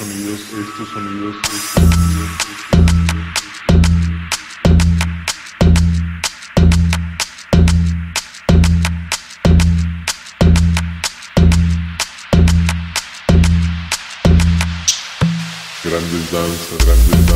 sonidos, estos sonidos, estos sonidos, estos sonidos. Grandes danzas,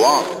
Guam.